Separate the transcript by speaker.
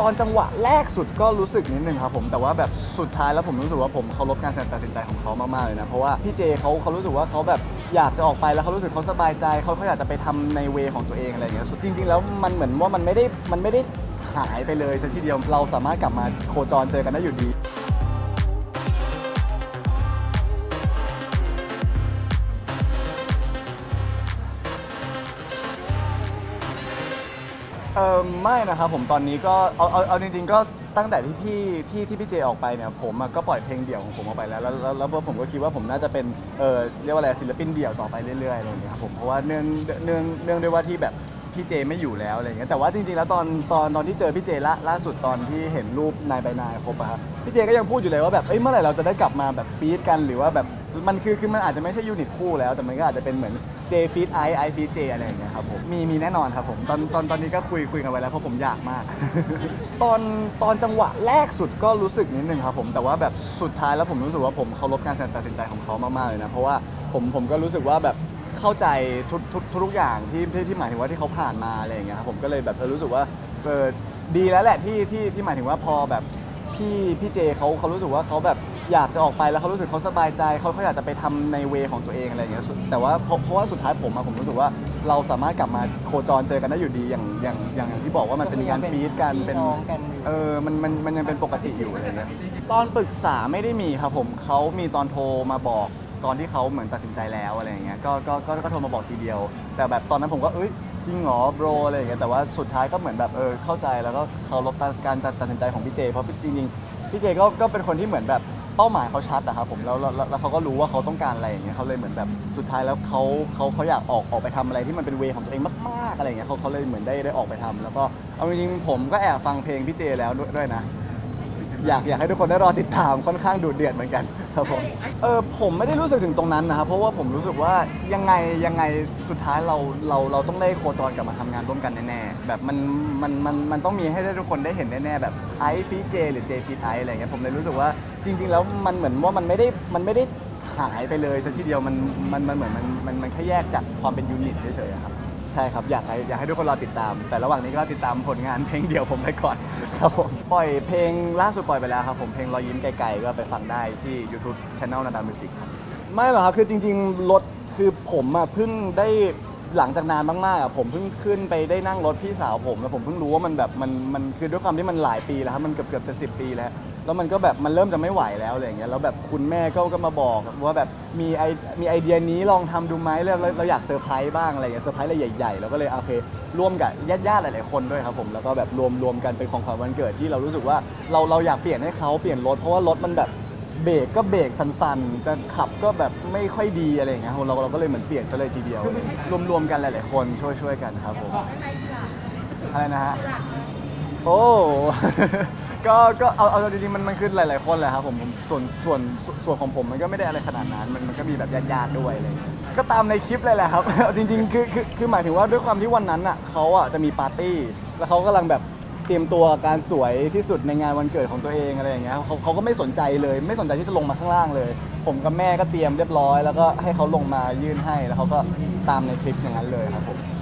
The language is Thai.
Speaker 1: ตอนจังหวะแรกสุดก็รู้สึกนิดนึงครับผมแต่ว่าแบบสุดท้ายแล้วผมรู้สึกว่าผมเคารพการตัดสินใจของเขามากๆเลยนะเพราะว่าพี่เจเขาเขารู้สึกว่าเขาแบบอยากจะออกไปแล้วเขารู้สึกเขาสบายใจเขาเขาอยากจะไปทำในเวของตัวเองอะไรอย่างเงี้ยสุดจริง ๆ แล้วมันเหมือนว่ามันไม่ได้มันไม่ได้หายไปเลยซะทีเดียวเราสามารถกลับมาโคจรเจอกันได้อยู่ดี เออไม่นะครับผมตอนนี้ก็เอาเอาเอาจริงๆก็ตั้งแต่ที่พี่ที่ที่พี่เจออกไปเนี่ยผมอะก็ปล่อยเพลงเดี่ยวของผมออกไปแล้วแล้วแล้วแล้วผมก็คิดว่าผมน่าจะเป็นเออเรียกว่าอะไรศิลปินเดี่ยวต่อไปเรื่อยๆอะไรอย่างเงี้ยครับผมเพราะว่าเนื่องเนื่องเนื่องด้วยว่าที่แบบ พี่เจไม่อยู่แล้วอะไรเงี้ยแต่ว่าจริงๆแล้วตอนตอนตอนที่เจอพี่เจล่าล่าสุดตอนที่เห็นรูปนายใบนายครบอะครับพี่เจก็ยังพูดอยู่เลยว่าแบบเอ้ยเมื่อไหร่เราจะได้กลับมาแบบฟีดกันหรือว่าแบบมันคือคือมันอาจจะไม่ใช่ยูนิตคู่แล้ว แต่มันก็อาจจะเป็นเหมือน J feed I I feed J อะไรอย่างเงี้ยครับผมมีมีแน่นอนครับผมตอนตอนตอนนี้ก็คุยคุยกันไว้แล้วเพราะผมอยากมาก ตอนตอนจังหวะแรกสุดก็รู้สึกนิดนึงครับผมแต่ว่าแบบสุดท้ายแล้วผมรู้สึกว่าผมเคารพการตัดสินใจของเขามากๆเลยนะเพราะว่าผมผมก็รู้สึกว่าแบบ เข้าใจทุกทุกทุกอย่างที่ที่ที่หมายถึงว่าที่เขาผ่านมาอะไรอย่างเงี้ยครับผมก็เลยแบบเออรู้สึกว่าเออดีแล้วแหละที่ที่ที่หมายถึงว่าพอแบบพี่พี่เจเขาเขารู้สึกว่าเขาแบบอยากจะออกไปแล้วเขารู้สึกเขาสบายใจเขาเขาอยากจะไปทำในเวของตัวเองอะไรอย่างเงี้ยสุดแต่ว่าเพราะเพราะว่าสุดท้ายผมอะผมรู้สึกว่าเราสามารถกลับมาโคจรเจอกันได้อยู่ดีอย่างอย่างอย่างอย่างที่บอกว่ามันเป็นการฟีดกันเป็น
Speaker 2: พี่น้องกันอยู่
Speaker 1: เออมันมันมันยังเป็นปกติอยู่อะไรเงี้ยตอนปรึกษาไม่ได้มีครับผมเขามีตอนโทรมาบอก ตอนที่เขาเหมือนตัดสินใจแล้วอะไรอย่างเงี้ยก็ก็ก็ก็โทรมาบอกทีเดียว แต่แบบตอนนั้นผมก็เอ้ยจริงเหรอโบรอะไรอย่างเงี้ยแต่ว่าสุดท้ายก็เหมือนแบบเออเข้าใจแล้วก็เคารพการตัดสินใจของพี่เจ เพราะจริงๆพี่เจก็ก็เป็นคนที่เหมือนแบบเป้าหมายเขาชัดอะครับผมแล้วแล้วแล้วเขาก็รู้ว่าเขาต้องการอะไรอย่างเงี้ยเขาเลยเหมือนแบบสุดท้ายแล้วเขาเขาเขาอยากออกออกไปทำอะไรที่มันเป็นเวของตัวเองมากๆอะไรอย่างเงี้ยเขาเขาเลยเหมือนได้ได้ออกไปทำแล้วก็เอาจริงๆผมก็แอบฟังเพลงพี่เจแล้วด้วยด้วยนะ อยากอยากให้ทุกคนได้รอติดตามค่อนข้างดูเดือดเหมือนกัน ครับผมเออผมไม่ได้รู้สึกถึงตรงนั้นนะครับ เพราะว่าผมรู้สึกว่ายังไงยังไงสุดท้ายเราเราเราต้องได้โคจรกลับมาทำงานร่วมกันแน่ๆแบบมันมันมันมันต้องมีให้ได้ทุกคนได้เห็นแน่ๆแบบไอซ์ feat เจหรือเจ feat ไอซ์อะไรเงี้ยผมเลยรู้สึกว่าจริง ๆ แล้วมันเหมือนว่ามันไม่ได้มันไม่ได้หายไปเลยซะทีเดียวมันมันมันเหมือนมันมันมันแค่แยกจากความเป็น unit เฉยๆครับ ใช่ครับอยากให้อยากให้ทุกคนรอติดตาม แต่ระหว่างนี้ก็ติดตามผลงานเพลงเดี่ยวผมไปก่อนครับผมปล่อยเพลงล่าสุดปล่อยไปแล้วครับผมเพลงรอยยิ้มไกลๆก็ไปฟังได้ที่ YouTube Channel นาดาว Music ครับไม่หรอกครับคือจริงๆรถคือผมอะเพิ่งได้ หลังจากนานมากๆอะผมเพิ่งขึ้นไปได้นั่งรถพี่สาวผมแล้วผมเพิ่งรู้ว่ามันแบบมันมันคือด้วยความที่มันหลายปีแล้วครับมันเกือบเกือบจะสิบปีแล้ว แล้วมันก็แบบมันเริ่มจะไม่ไหวแล้วอะไรอย่างเงี้ยแล้วแบบคุณแม่ก็ก็มาบอกว่าแบบมีไอมีไอเดียนี้ลองทำดูไหมเราเราเราอยากเซอร์ไพรส์บ้างอะไรอย่างเงี้ยเซอร์ไพรส์อะไรใหญ่ๆเราก็เลยโอเคร่วมกับญาติๆหลายๆคนด้วยครับผมแล้วก็แบบรวมรวมกันเป็นของขวัญวันเกิดที่เรารู้สึกว่าเราเราอยากเปลี่ยนให้เขาเปลี่ยนรถเพราะว่ารถมันแบบ เบรกก็เบรกสั่นๆ จะขับก็แบบไม่ค่อยดีอะไรอย่างเงี้ยเราเราก็เลยเหมือนเปลี่ยนซะเลยทีเดียว รวมๆกันหลายๆคนช่วยช่วยๆกันครับผมอะไรนะฮะโอ้ ก็ก็เอาเอาจริงๆมันมันคือหลาย ๆคนแหละครับผมผมส่วนส่วนส่วนส่วนของผมมันก็ไม่ได้อะไรขนาดนั้น มันมันก็มีแบบญาติๆด้วยอะไรอย่างเงี้ยก็ตามในคลิปเลยแหละครับเอาจริงๆ คือคือคือหมายถึงว่าด้วยความที่วันนั้นอะเขาอะจะมีปาร์ตี้ แล้วเขากำลังแบบ เตรียมตัวการสวยที่สุดในงานวันเกิดของตัวเองอะไรอย่างเงี้ยเขาเขาก็ไม่สนใจเลย ไม่สนใจที่จะลงมาข้างล่างเลย ผมกับแม่ก็เตรียมเรียบร้อย แล้วก็ให้เขาลงมายื่นให้แล้วเขาก็ตามในคลิปอย่างนั้นเลยครับผม